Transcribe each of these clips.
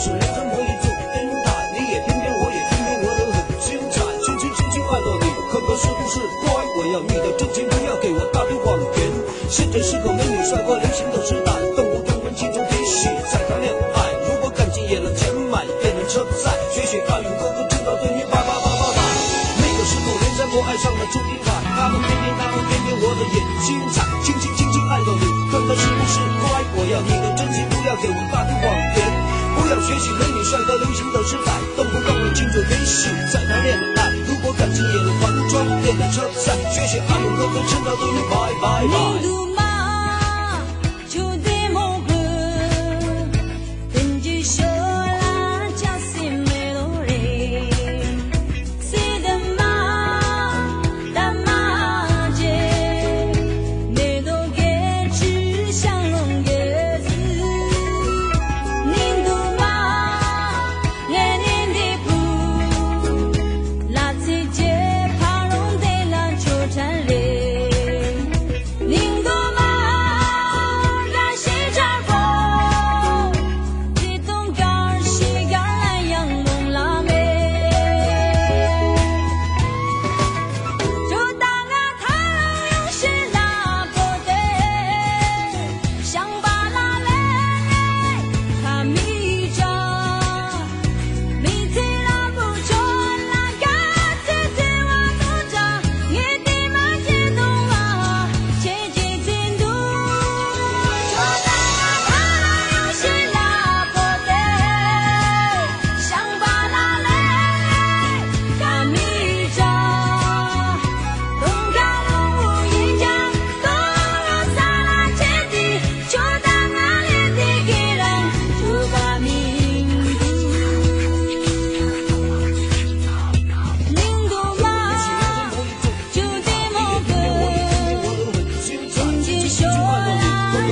是人生得意注定台你也天天我也天天活的很精彩轻轻轻轻爱着你看看是不是乖我要你的真情不要给我大地谎言现在是个美女帅哥流行的时代动不动跟青春比起在谈恋爱如果感情也能钱买变成车子赛雪雪大运哥都知道对面叭叭叭叭叭那个时候人生不爱上了周边看他们天天他们天天我的眼睛彩轻轻轻轻爱着你看看是不是乖我要你的真心不要给我大地谎学习美女帅哥流行的时代，动不动问青春提醒在谈恋爱。如果感情也能还装，变成车赛，学习阿勇哥哥知道对你拜拜拜。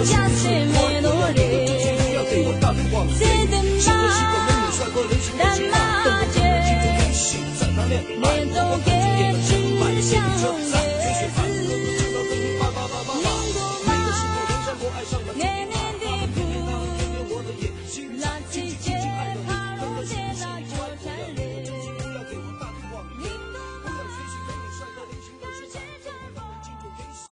just